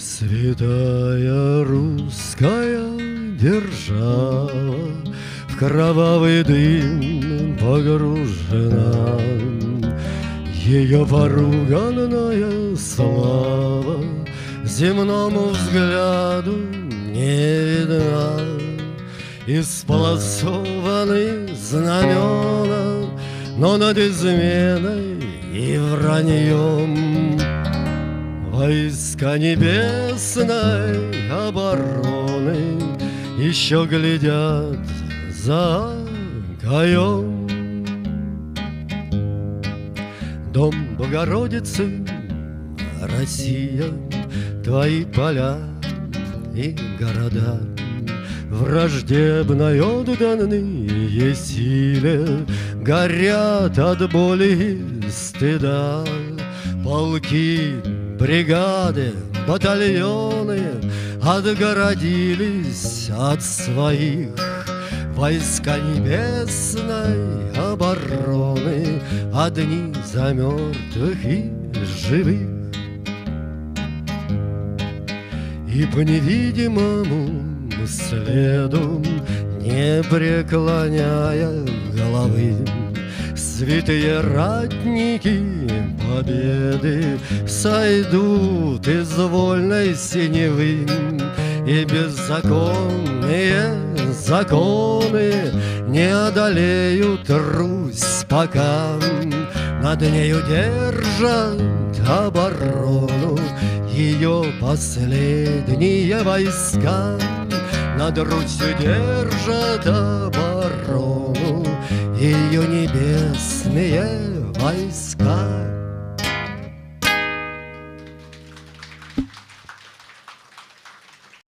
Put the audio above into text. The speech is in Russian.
Святая русская держава В кровавый дым погружена. Ее поруганная слава Земному взгляду не видна. Исполосованы знамена Но над изменой и враньем Войска небесной обороны. Еще глядят за гаем Дом Богородицы, Россия, Твои поля и города. Враждебной отданные силе. Горят от боли и стыда. Полки бригады, батальоны Отгородились от своих. Войска небесной обороны Одни за мертвых и живых. И по невидимому следу Не преклоняя головы Святые ратники победы Сойдут из вольной синевы. И беззаконные законы Не одолеют Русь пока. Над нею держат оборону Ее последние войска. Над Русью держат оборону ее небесные войска.